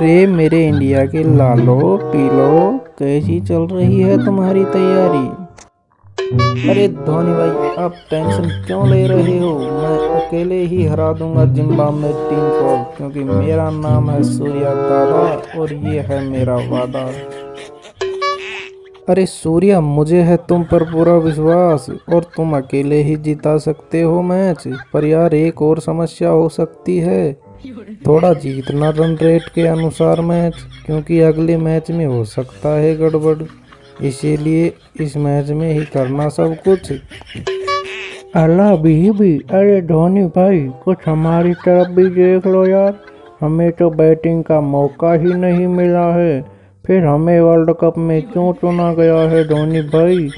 अरे मेरे इंडिया के लालो, पीलो, कैसी चल रही है तुम्हारी तैयारी? अरे धोनी भाई, आप टेंशन क्यों ले रहे हो? मैं अकेले ही हरा दूँगा जिम्बाब्वे टीम को, क्योंकि मेरा नाम है सूर्या दादा और ये है मेरा वादा। अरे सूर्या, मुझे है तुम पर पूरा विश्वास, और तुम अकेले ही जिता सकते हो मैच, पर यार एक और समस्या हो सकती है। थोड़ा जीतना रन रेट के अनुसार मैच, क्योंकि अगले मैच में हो सकता है गड़बड़। इसीलिए इस मैच में ही करना सब कुछ। अल्लाह बीबी अरे धोनी भाई, कुछ हमारी तरफ़ भी देख लो यार। हमें तो बैटिंग का मौका ही नहीं मिला है। फिर हमें वर्ल्ड कप में क्यों चुना गया है धोनी भाई?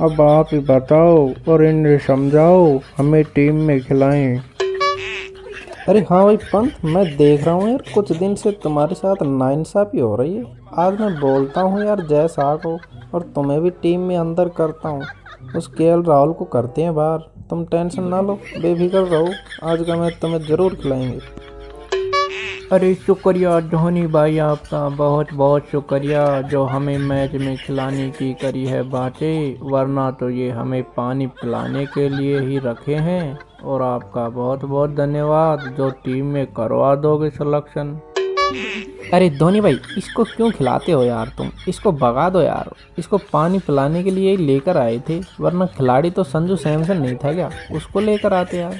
अब आप ही बताओ और इन्हें समझाओ, हमें टीम में खिलाएँ। अरे हाँ भाई पंत, मैं देख रहा हूँ यार, कुछ दिन से तुम्हारे साथ नाइंसाफ़ी हो रही है। आज मैं बोलता हूँ यार जय शाह को और तुम्हें भी टीम में अंदर करता हूँ। उस के राहुल को करते हैं बाहर। तुम टेंशन ना लो, बेफिक्र रहो। आज का मैच तुम्हें ज़रूर खिलाएँगे। अरे शुक्रिया धोनी भाई, आपका बहुत बहुत शुक्रिया जो हमें मैच में खिलाने की करी है बातें, वरना तो ये हमें पानी पिलाने के लिए ही रखे हैं। और आपका बहुत बहुत धन्यवाद, जो टीम में करवा दोगे सिलेक्शन अरे धोनी भाई, इसको क्यों खिलाते हो यार तुम? इसको भगा दो यार। इसको पानी पिलाने के लिए ही लेकर आए थे, वरना खिलाड़ी तो संजू सैमसन नहीं था क्या? उसको लेकर आते यार।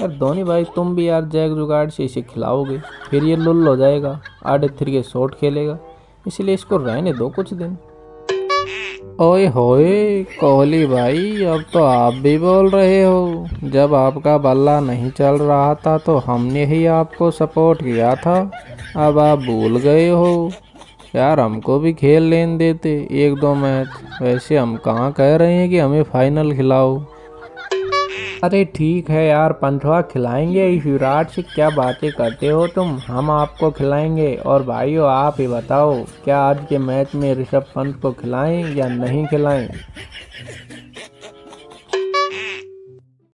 यार धोनी भाई, तुम भी यार जैक जुगाड़ से इसे खिलाओगे, फिर ये लुल हो जाएगा आड़े थ्री के शॉट खेलेगा। इसलिए इसको रहने दो कुछ दिन। ओए होए, कोहली भाई, अब तो आप भी बोल रहे हो। जब आपका बल्ला नहीं चल रहा था तो हमने ही आपको सपोर्ट किया था। अब आप भूल गए हो। यार, हमको भी खेल लेन देते, एक दो मैच। वैसे हम कहाँ कह रहे हैं कि हमें फाइनल खिलाओ। अरे ठीक है यार, पंथवा खिलाएँगे इस विराट से। क्या बातें करते हो तुम? हम आपको खिलाएँगे। और भाइयों, आप ही बताओ, क्या आज के मैच में ऋषभ पंत को खिलाएँ या नहीं खिलाएँ?